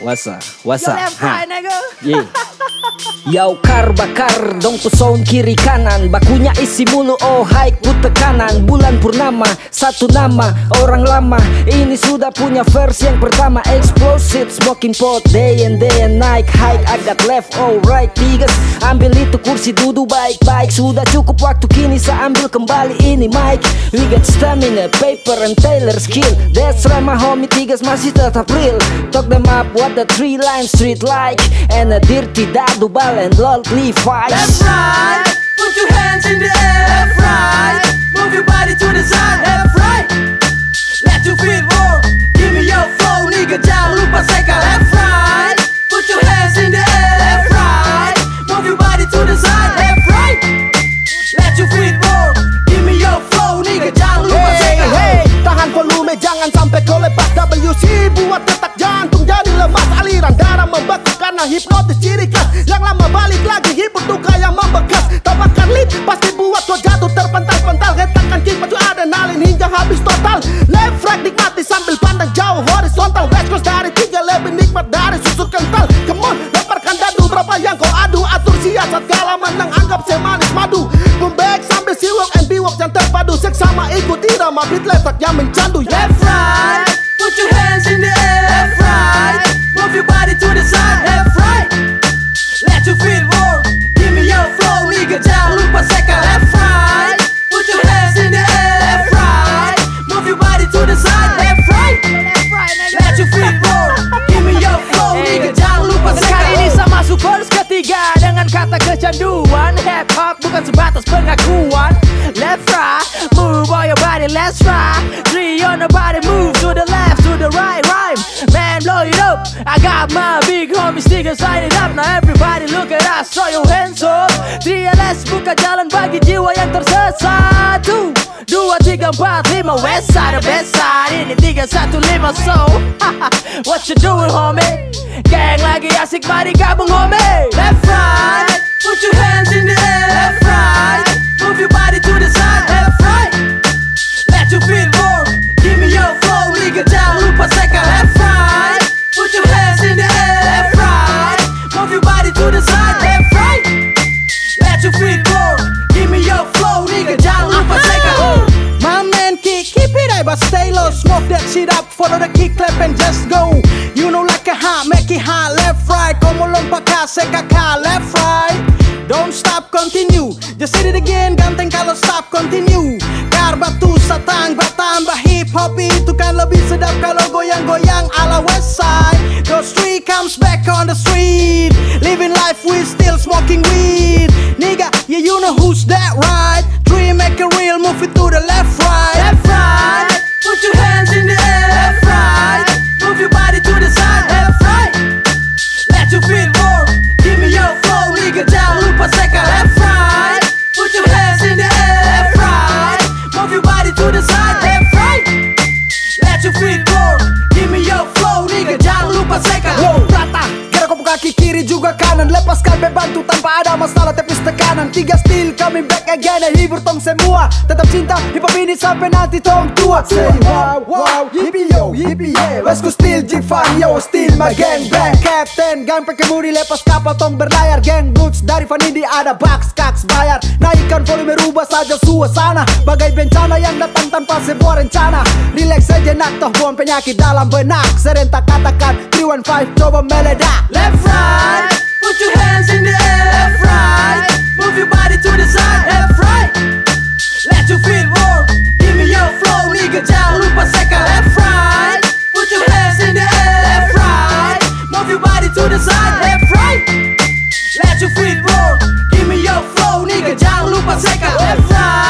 What's up? What's up? Nigga. Yeah. Yo kar bakar dong pesawat kiri kanan. Bakunya isi mulu oh high ku tekanan. Bulan purnama satu nama orang lama. Ini sudah punya versi yang pertama. Explosive smoking pot day and day and night. Hike agak left oh right tigas Ambil itu kursi duduk baik-baik. Sudah cukup waktu kini saya ambil kembali ini mic. We got stamina, paper and tailor skill. That's right my homie tigas masih tetap real. Talk them up what the three line street like And a dirty dadu bal and lol Levi's Left right, put your hands in the air. Left right, move your body to the side. Left right, let your feet roll. Give me your flow, nigga. Jangan lupa seka. Left right, put your hands in the air. Left right, move your body to the side. Left right, let your feet roll. Give me your flow, nigga. Jangan lupa Hey, seka. hey, tahan volume jangan sampai kau lepas WC buat detak jantung hipnotis ciri khas. Yang lama balik lagi hibur tuh kayak membekas. Tabakan lip pasti buat kau jatuh terpental-pental. Hentakan kick pacu adrenalin hingga habis total. Left right nikmati sambil pandang jauh horizontal. West coast dari tiga lebih nikmat dari susu kental. Come on lemparkan dadu berapa yang kau adu. Atur siasat kala menang anggap semanis madu. Boom sambil siwok and biwok yang terpadu. Seksama ikuti irama beat letak yang mencandu hop bukan sebatas pengakuan Left right, move all your body, let's try Three on the body, move to the left, to the right, rhyme. Man, blow it up. I got my big homies, niggas sign it up. Now everybody look at us, throw your hands up. 3LS buka jalan bagi jiwa yang tersesat Satu, dua, tiga, empat, lima West side, the best side Ini tiga, satu, lima, so What you doing, homie? Gang lagi asik, mari gabung, homie Left right, put your hands in the air. Left right, move your body to the side. Left right, go. You know like a hot, make it hot Left right, como lompat ka, seka ka Left right, don't stop, continue. Just hit it again, ganteng kalau stop, continue. Kar batu satang, bertambah hip hop Itu kan lebih sedap kalau goyang-goyang ala west side. Those three comes back on the street. Living life we still smoking weed. Nigga, yeah you know who's that right Lepaskan beban tuh tanpa ada masalah tepis tekanan. Tiga still coming back again Hibur tong semua. Tetap cinta hip hop ini sampai nanti tong tua. Say wow wow yippee yo yippee yeah. West Coast still G5 yo still my gang bang Captain gang pekemudi lepas kapal tong berlayar. Gang boots dari Vanidi ada box kaks bayar. Naikkan volume rubah saja suasana. Bagai bencana yang datang tanpa sebuah rencana. Relax sejenak toh buang penyakit dalam benak. Serentak katakan 315 coba meledak. Left right, Jangan a. Left right,